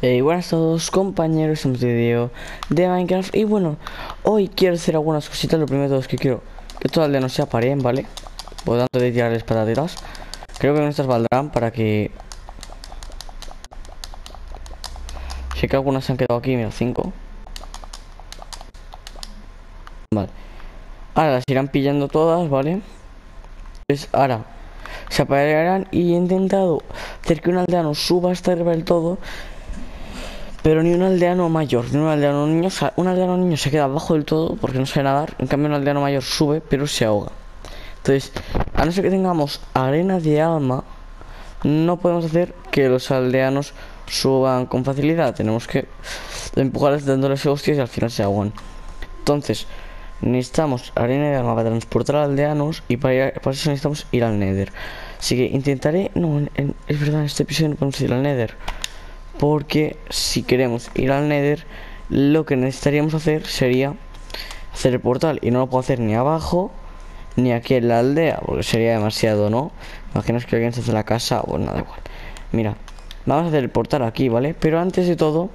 Hey, buenas a todos compañeros, en este video de Minecraft. Y bueno, hoy quiero hacer algunas cositas. Lo primero de todo es que quiero que todo no se apareen, ¿vale? Por tanto de tirarles patatitas Creo que nuestras valdrán para que Sé que algunas se han quedado aquí, mira, 5 Vale. Ahora las irán pillando todas, ¿vale? Pues ahora se aparearán y he intentado hacer que un aldeano suba hasta arriba del todo pero ni un aldeano mayor, ni un aldeano niño, un aldeano niño se queda abajo del todo porque no sabe nadar, en cambio un aldeano mayor sube pero se ahoga. Entonces, a no ser que tengamos arena de alma, no podemos hacer que los aldeanos suban con facilidad. Tenemos que empujarles dándoles hostias y al final se ahogan. Entonces, necesitamos arena de alma para transportar a aldeanos y para, para eso necesitamos ir al nether. Así que intentaré... No, es verdad, en este episodio no podemos ir al nether. Porque si queremos ir al nether, lo que necesitaríamos hacer sería hacer el portal. Y no lo puedo hacer ni abajo, ni aquí en la aldea, porque sería demasiado, ¿no? Imaginaos que alguien se hace la casa, o nada igual. Mira, vamos a hacer el portal aquí, ¿vale? Pero antes de todo,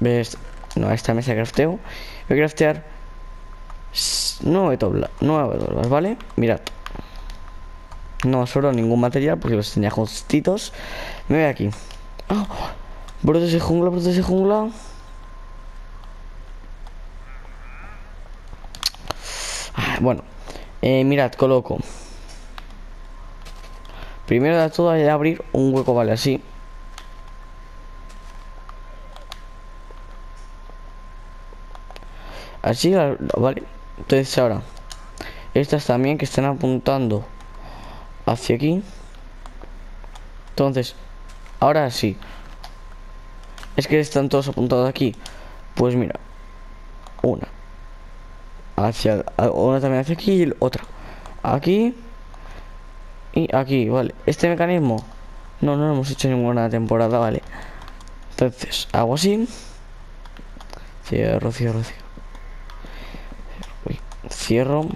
ves, no, esta mesa de crafteo, voy a craftear nueve tablas, nueve tablas, ¿vale? Mirad. No solo ningún material porque los tenía justitos. Me voy aquí. Oh, brotes de jungla, brotes de jungla. Ah, bueno, eh, mirad, coloco. Primero de todo hay que abrir un hueco, vale, así. Así, vale. Entonces ahora, estas también que están apuntando hacia aquí. Entonces, Ahora sí. Es que están todos apuntados aquí. Pues mira. Una. Hacia... Una también hacia aquí y otra. Aquí. Y aquí, vale. Este mecanismo. No, no lo hemos hecho ninguna temporada, vale. Entonces, hago así. Cierro, cierro, cierro. Uy, cierro.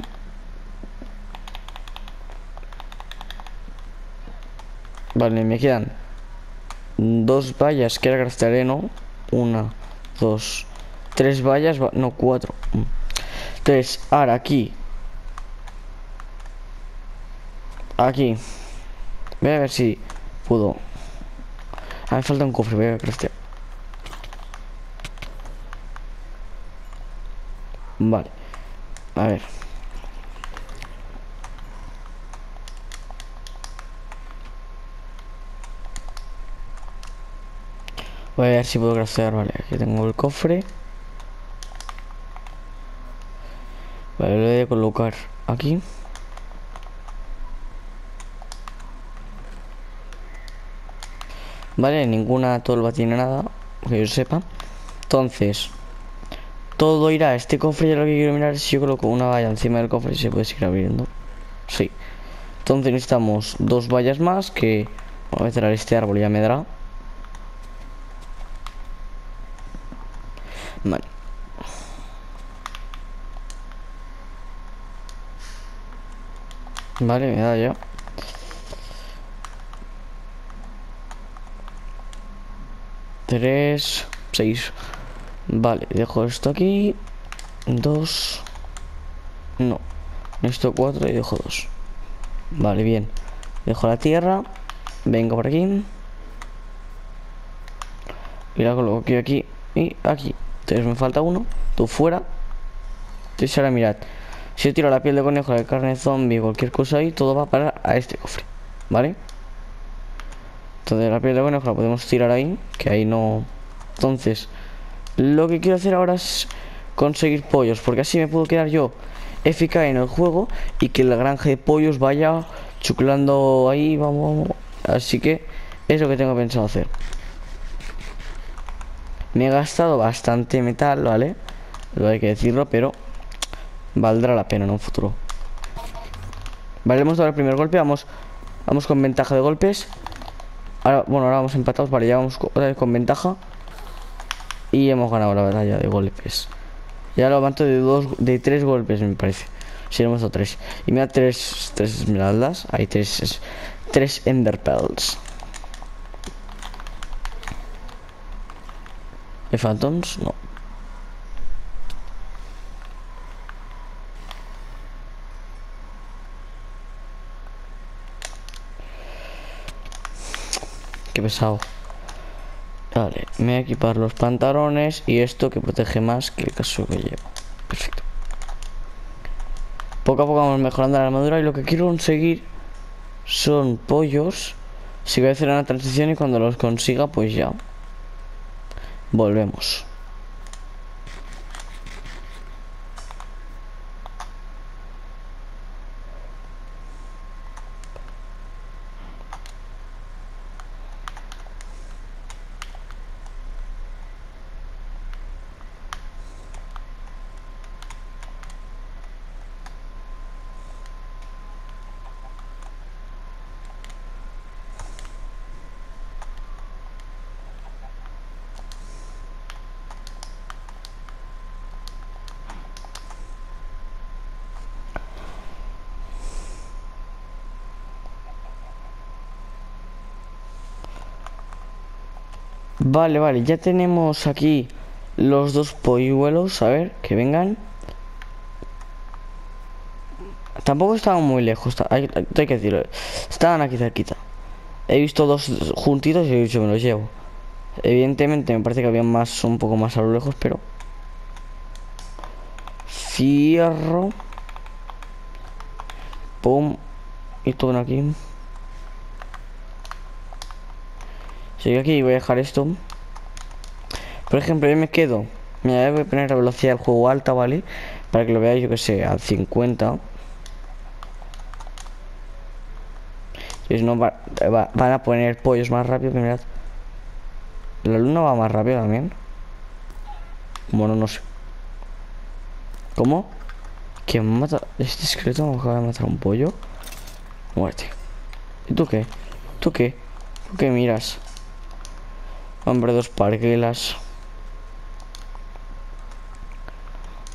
Vale, me quedan dos vallas que era ¿no? Una, dos, tres vallas, no, cuatro. Entonces, ahora aquí. Aquí. Voy a ver si puedo. Ah, me falta un cofre, voy a craftear. Vale. A ver. Voy a ver si puedo craftear, vale, aquí tengo el cofre. Vale, lo voy a colocar aquí. Vale, ninguna tolva tiene nada Que yo sepa. Entonces Todo irá a este cofre y lo que quiero mirar es si yo coloco una valla encima del cofre y se puede seguir abriendo. Sí. Entonces necesitamos dos vallas más que Voy a cerrar este árbol y ya me dará Vale. Vale, me da ya. Tres, seis. Vale, dejo esto aquí. Dos. No. Esto cuatro y dejo dos. Vale, bien. Dejo la tierra. Vengo por aquí. Y la coloco aquí y aquí. Entonces me falta uno. Tú fuera. Entonces ahora mirad. Si yo tiro la piel de conejo, la carne zombie, cualquier cosa ahí, todo va a parar a este cofre. ¿Vale? Entonces la piel de conejo la podemos tirar ahí. Que ahí no... Entonces, lo que quiero hacer ahora es conseguir pollos. Porque así me puedo quedar yo eficaz en el juego y que la granja de pollos vaya chuclando ahí, vamos. Así que es lo que tengo pensado hacer. Me he gastado bastante metal, ¿vale? Lo hay que decirlo, pero valdrá la pena en un futuro. Vale, hemos dado el primer golpe, vamos vamos con ventaja de golpes. Ahora, bueno, ahora vamos empatados, vale, ya vamos otra vez con ventaja. Y hemos ganado la batalla de golpes. Ya lo aguanto de dos, de tres golpes, me parece. Si hemos dado tres. Y me da tres, tres esmeraldas. Hay tres, tres ender ¿Hay phantoms? No. Qué pesado. Vale, me voy a equipar los pantalones y esto que protege más que el caso que llevo. Perfecto. Poco a poco vamos mejorando la armadura y lo que quiero conseguir son pollos. Si voy a hacer una transición y cuando los consiga, pues ya. Volvemos. Vale, vale, ya tenemos aquí los dos polluelos, a ver, que vengan. Tampoco estaban muy lejos, hay, que decirlo. Estaban aquí cerquita. He visto dos juntitos y he dicho me los llevo. Evidentemente me parece que había más, un poco más a lo lejos, pero... Cierro. Pum. Y todo aquí. Sigo aquí y voy a dejar esto. Por ejemplo, yo me quedo. Me voy a poner la velocidad del juego alta, ¿vale? Para que lo veáis, yo que sé, al 50. Si no, va, van a poner pollos más rápido que mirad. La luna va más rápido también. Bueno, no sé. ¿Cómo? ¿Quién mata? ¿Este esqueleto me acaba de matar un pollo? Muerte. ¿Y tú qué? ¿Tú qué? ¿Tú qué miras? Hombre, dos parguelas.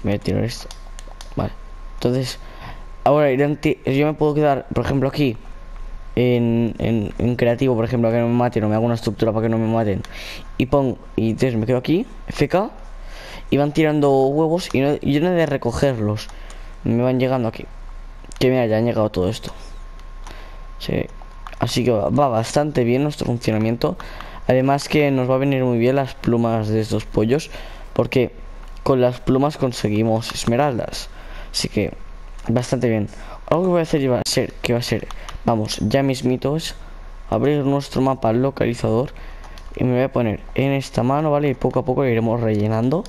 Voy a tirar esto. Vale. Entonces, ahora yo me puedo quedar, por ejemplo, aquí. En, en, creativo, por ejemplo, que no me maten o me hago una estructura para que no me maten. Y pongo, y entonces me quedo aquí, FK. Y van tirando huevos y, yo no he de recogerlos. Me van llegando aquí. Que mira, ya han llegado todo esto. Sí. Así que va bastante bien nuestro funcionamiento. Además que nos va a venir muy bien las plumas de estos pollos porque con las plumas conseguimos esmeraldas. Así que bastante bien. Algo que voy a hacer va a ser, que va a ser, vamos, ya mismitos, abrir nuestro mapa localizador y me voy a poner en esta mano, ¿vale? Y poco a poco iremos rellenando.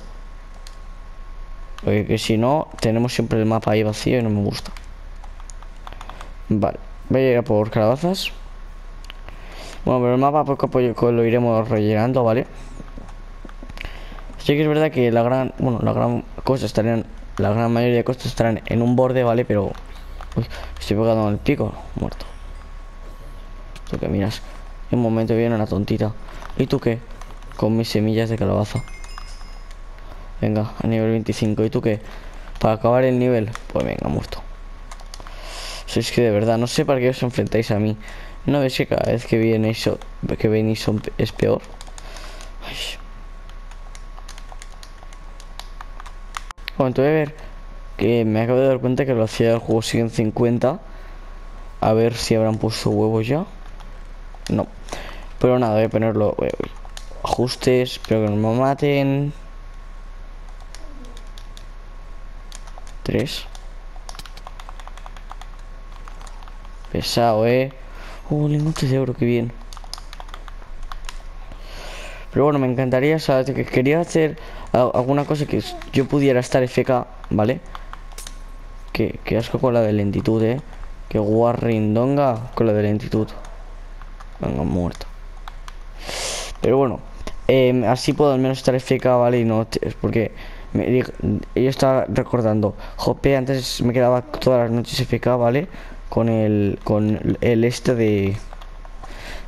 Porque si no, tenemos siempre el mapa ahí vacío y no me gusta. Vale, voy a ir a por calabazas. Bueno, pero el mapa poco lo iremos rellenando, ¿vale? Sí que es verdad que la gran, bueno, la gran cosa estarían, la gran mayoría de cosas estarán en un borde, ¿vale? Pero, uy, estoy pegando en el pico, muerto. Tú que miras, en un momento viene una tontita. ¿Y tú qué? Con mis semillas de calabaza. Venga, a nivel 25. ¿Y tú qué? Para acabar el nivel, pues venga, muerto. Si es que de verdad, no sé para qué os enfrentáis a mí. No ves que cada vez que viene eso, que venís es peor. Bueno, voy a ver que me acabo de dar cuenta que lo hacía el juego sigue en 50. A ver si habrán puesto huevos ya. No. Pero nada, voy a ponerlo. Ajustes, espero que no me maten. Tres. Pesado, eh. Oh, lingotes de oro, qué bien. Pero bueno, me encantaría, ¿sabes? Que quería hacer alguna cosa que yo pudiera estar FK, ¿vale? Que, que asco con la de lentitud, ¿eh? Que guarrindonga con la de lentitud. Venga, muerto. Pero bueno, em, así puedo al menos estar FK, ¿vale? Y no... Es porque me, yo estaba recordando, Jope antes me quedaba todas las noches FK, ¿vale? Con el con el este de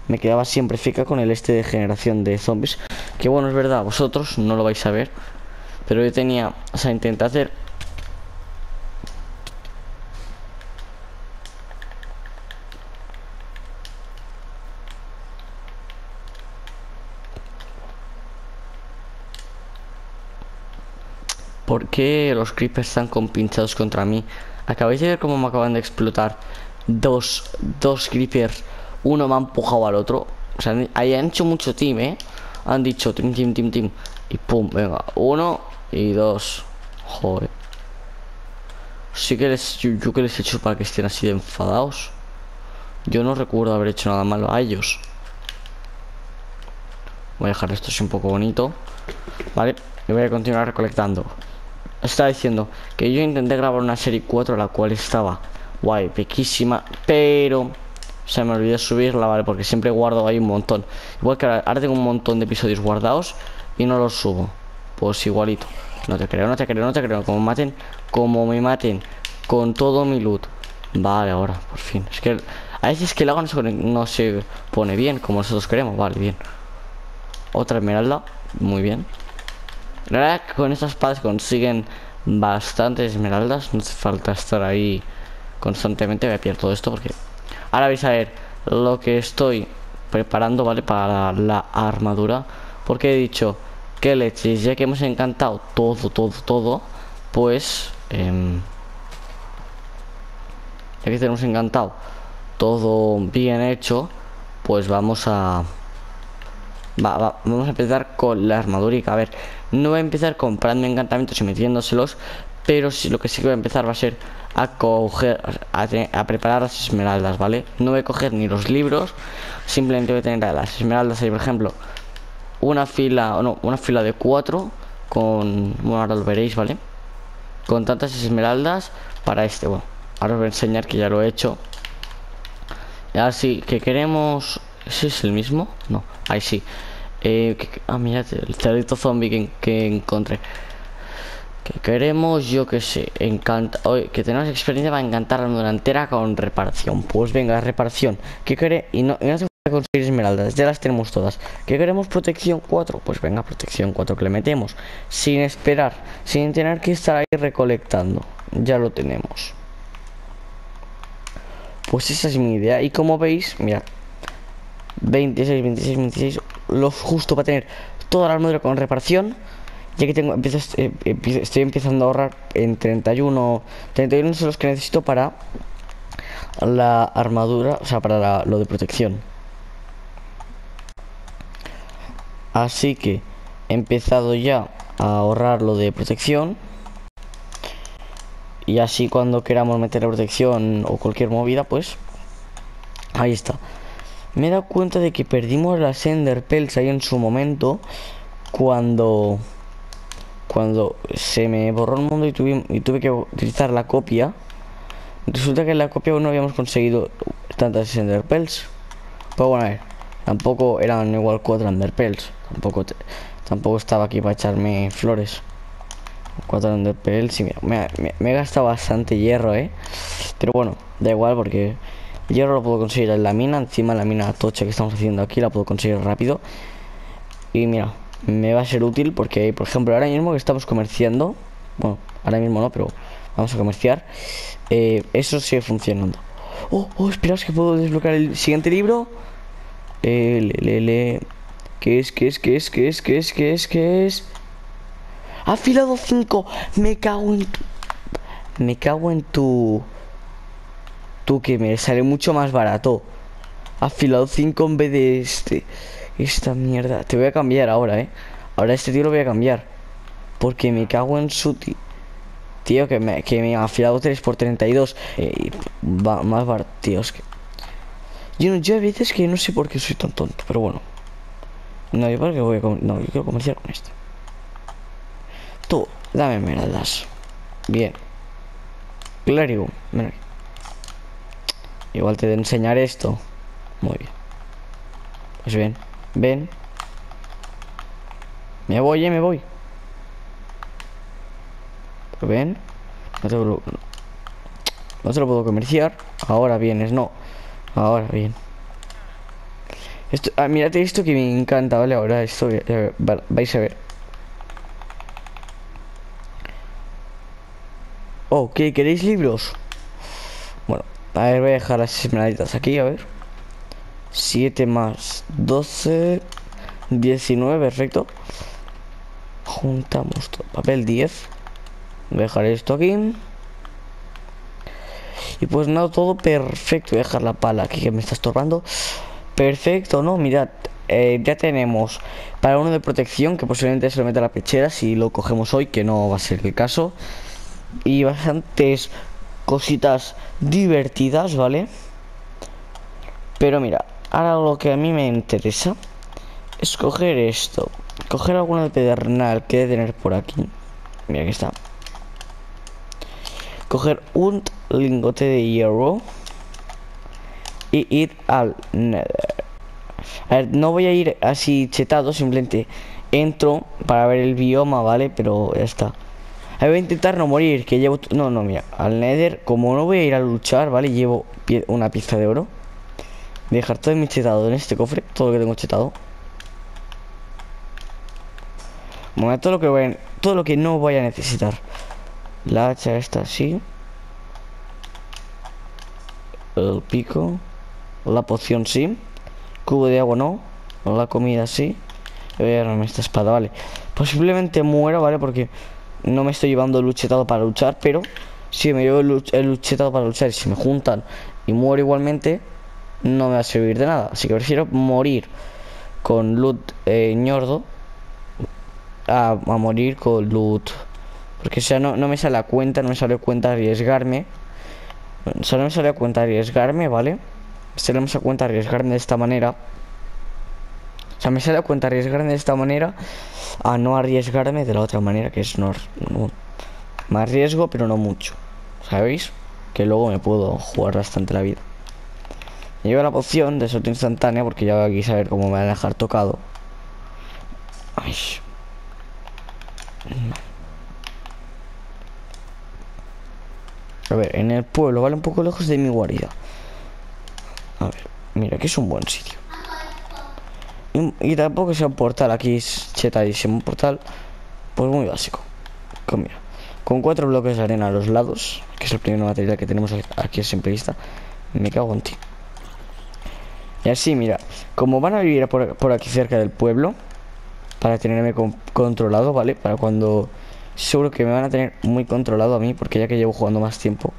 me quedaba siempre fica con el este de generación de zombies que bueno es verdad vosotros no lo vais a ver pero yo tenía o sea intenté hacer ¿Por qué los creepers están compinchados contra mí? Acabáis de ver cómo me acaban de explotar dos, dos creepers. Uno me ha empujado al otro. O sea, ahí han hecho mucho team, ¿eh? Han dicho team, team, team, team. Y pum, venga. Uno y dos. Joder. Sí que les, yo, que les he hecho para que estén así de enfadados. Yo no recuerdo haber hecho nada malo a ellos. Voy a dejar esto así un poco bonito. Vale, y voy a continuar recolectando. Estaba diciendo que yo intenté grabar una serie 4 la cual estaba guay, pequísima, pero se me olvidó subirla, ¿vale? Porque siempre guardo ahí un montón. Igual que ahora, tengo un montón de episodios guardados y no los subo. Pues igualito. No te creo, no te creo, no te creo. Como maten, como me maten con todo mi loot. Vale, ahora, por fin. Es que a veces que el agua no se, pone bien como nosotros queremos. Vale, bien. Otra esmeralda. Muy bien. La verdad con estas espadas consiguen bastantes esmeraldas. No hace falta estar ahí constantemente. Voy a pillar todo esto porque... Ahora vais a ver lo que estoy preparando, ¿vale? Para la armadura. Porque he dicho que leches, ya que hemos encantado todo, todo, todo, pues... Eh, ya que tenemos encantado todo bien hecho, pues vamos a... vamos a empezar con la armadura y a ver, no voy a empezar comprando encantamientos y metiéndoselos, pero sí, lo que sí que voy a empezar va a ser a coger, a, preparar las esmeraldas, ¿vale? No voy a coger ni los libros, simplemente voy a tener las esmeraldas ahí, por ejemplo, una fila, no, una fila de cuatro con, bueno, ahora lo veréis, ¿vale? Con tantas esmeraldas para este, bueno, ahora os voy a enseñar que ya lo he hecho. Así que queremos, ¿ese es el mismo? No, ahí sí. Eh, ah, mira, el cerdito zombie que, encontré. Que queremos, yo que sé, encanta, que tenemos experiencia para encantar la delantera con reparación. Pues venga, reparación. ¿Qué quiere? Y no, y no conseguir esmeraldas, ya las tenemos todas. ¿Qué queremos? Protección 4. Pues venga, protección 4 que le metemos. Sin esperar, sin tener que estar ahí recolectando. Ya lo tenemos. Pues esa es mi idea. Y como veis, mira, 26, 26, 26, lo justo para tener toda la armadura con reparación. Ya que tengo, empiezo, eh, estoy empezando a ahorrar en 31, 31 son los que necesito para la armadura, o sea, para lo de protección. Así que he empezado ya a ahorrar lo de protección. Y así cuando queramos meter la protección o cualquier movida, pues ahí está. Me he dado cuenta de que perdimos las Ender ahí en su momento cuando cuando se me borró el mundo y tuve, y tuve que utilizar la copia. Resulta que en la copia no habíamos conseguido tantas Ender Pero bueno, a ver, tampoco eran igual cuatro Enderpearls. Tampoco, tampoco estaba aquí para echarme flores. Cuatro underpells, sí, mira, me, he gastado bastante hierro, ¿eh? Pero bueno, da igual porque el hierro lo puedo conseguir en la mina. Encima la mina tocha que estamos haciendo aquí la puedo conseguir rápido. Y mira, me va a ser útil porque, por ejemplo, ahora mismo que estamos comerciando, bueno, ahora mismo no, pero vamos a comerciar, eh, eso sigue funcionando. Oh, oh, esperaos que puedo desbloquear el siguiente libro. Eh, le, le, ¿Qué es? ¿Qué es? ¿Qué es? ¿Qué es? ¿Qué es? ¿Qué es? ¿Qué es? Afilado 5. Me cago en tu... Me cago en tu... Tú que me sale mucho más barato. Afilado 5 en vez de este. Esta mierda. Te voy a cambiar ahora, eh. Ahora este tío lo voy a cambiar. Porque me cago en su tío. Tío, que me, que me ha afilado 3 por 32. Eh, va más barato, tío. que... Yo, yo a veces que no sé por qué soy tan tonto, pero bueno. No, yo porque voy a No, yo quiero comerciar con esto. Tú, dame meraldas. Bien. Claro, Igual te de enseñar esto. Muy bien. Pues bien, ven. Me voy, eh, me voy. Pero ven. No te lo, no te lo puedo comerciar. Ahora vienes, no. Ahora bien. Esto, ah, mírate esto que me encanta, ¿vale? Ahora esto vais a ver. Oh, ¿qué? ¿Queréis libros? A ver, voy a dejar las esmeralditas aquí, a ver. 7 más 12, 19, perfecto. Juntamos todo. Papel 10. Voy a dejar esto aquí. Y pues nada, todo perfecto. Voy a dejar la pala aquí que me está estorbando. Perfecto, ¿no? Mirad, eh, ya tenemos para uno de protección que posiblemente se lo meta a la pechera si lo cogemos hoy, que no va a ser el caso. Y bastantes cositas divertidas, ¿vale? Pero mira, ahora lo que a mí me interesa es coger esto. Coger alguna de pedernal que debe tener por aquí. Mira, aquí está. Coger un lingote de hierro y ir al nether. A ver, no voy a ir así chetado, simplemente entro para ver el bioma, ¿vale? Pero ya está. Voy a intentar no morir, que llevo... No, no, mira, al nether, como no voy a ir a luchar, ¿vale? Llevo una pieza de oro. Voy a dejar todo mi chetado en este cofre, todo lo que tengo chetado. Bueno, todo lo que voy a... todo lo que no voy a necesitar. La hacha está así. El pico. La poción sí. Cubo de agua no. La comida sí. Voy a agarrarme esta espada, vale. Posiblemente muera, ¿vale? Porque no me estoy llevando el luchetado para luchar, pero si me llevo el, luchetado para luchar y si me juntan y muero igualmente, no me va a servir de nada. Así que prefiero morir con loot eh, ñordo a, morir con loot. Porque o sea, no, no me sale a cuenta, no me sale a cuenta arriesgarme. Solo me sale a cuenta arriesgarme, ¿vale? Solo me sale a cuenta arriesgarme de esta manera. Sea, me sale a cuenta arriesgarme de esta manera a no arriesgarme de la otra manera, que es no, no me arriesgo, pero no mucho. ¿Sabéis? Que luego me puedo jugar bastante la vida. Llevo la poción de suerte instantánea porque ya voy aquí a saber cómo me va a dejar tocado. Ay. A ver, en el pueblo, vale un poco lejos de mi guarida. A ver, mira, que es un buen sitio. Y, tampoco sea un portal, aquí es chetadísimo. Un portal, pues muy básico. Con, mira, con cuatro bloques de arena a los lados, que es el primer material que tenemos aquí a simple vista. Me cago en ti. Y así, mira, como van a vivir por, aquí cerca del pueblo, para tenerme controlado, ¿vale? Para cuando Seguro que me van a tener muy controlado a mí porque ya que llevo jugando más tiempo.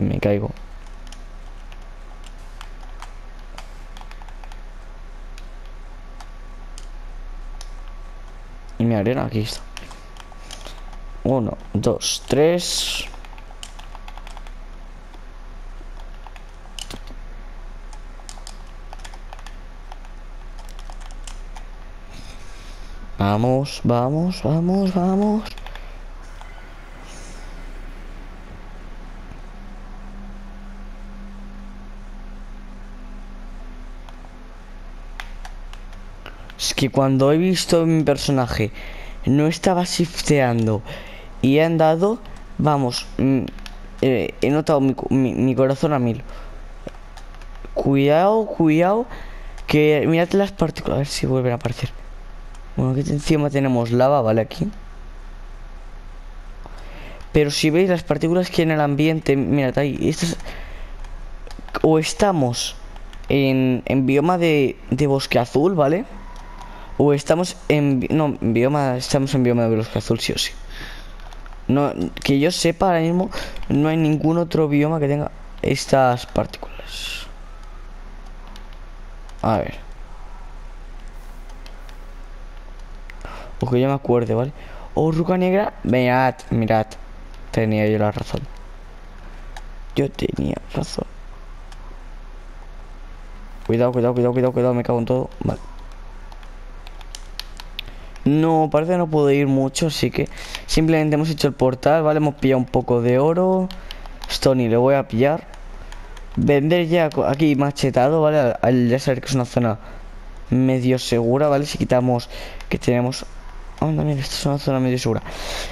me caigo. Y mi arena aquí está. Uno, dos, tres. Vamos, vamos, vamos, vamos. Que cuando he visto mi personaje no estaba shifteando y he andado, vamos, mm, eh, he notado mi, mi, corazón a mil. Cuidado, cuidado, que mirad las partículas, a ver si vuelven a aparecer. Bueno, aquí encima tenemos lava, ¿vale? Aquí. Pero si veis las partículas que en el ambiente, mirad ahí, estas... O estamos en, bioma de bosque azul, ¿vale? O estamos en... No, en bioma... Estamos en bioma de bosque azul, sí o sí. No, que yo sepa ahora mismo, no hay ningún otro bioma que tenga estas partículas. A ver. O que yo me acuerde, ¿vale? Oh, ruca negra. Mirad, mirad. Tenía yo la razón. Yo tenía razón. Cuidado, cuidado, cuidado, cuidado, cuidado. Me cago en todo. Vale. No, parece que no puedo ir mucho, así que simplemente hemos hecho el portal, ¿vale? Hemos pillado un poco de oro. Stony le voy a pillar. Vender ya aquí machetado, ¿vale? Al ya saber que es una zona medio segura, ¿vale? Si quitamos que tenemos también esta es una zona medio segura.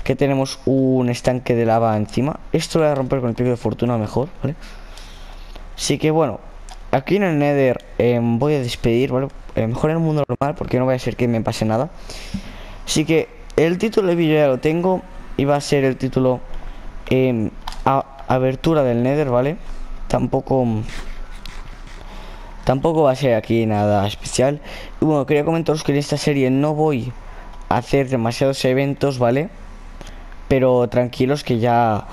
Que tenemos un estanque de lava encima. Esto lo voy a romper con el pico de fortuna mejor, ¿vale? Así que bueno, aquí en el Nether em, voy a despedir, ¿vale? Eh, mejor en el mundo normal, porque no va a ser que me pase nada. Así que el título del vídeo ya lo tengo. Y va a ser el título Abertura del Nether, ¿vale? Tampoco... tampoco va a ser aquí nada especial. Y bueno, quería comentaros que en esta serie no voy a hacer demasiados eventos, ¿vale? Pero tranquilos que ya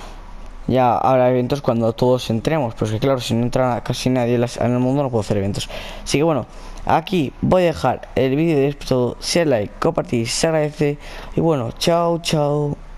ya habrá eventos cuando todos entremos. Pues que claro, si no entra casi nadie en el mundo no puedo hacer eventos. Así que bueno, aquí voy a dejar el vídeo de esto. Si like, compartir, se agradece. Y bueno, chao, chao.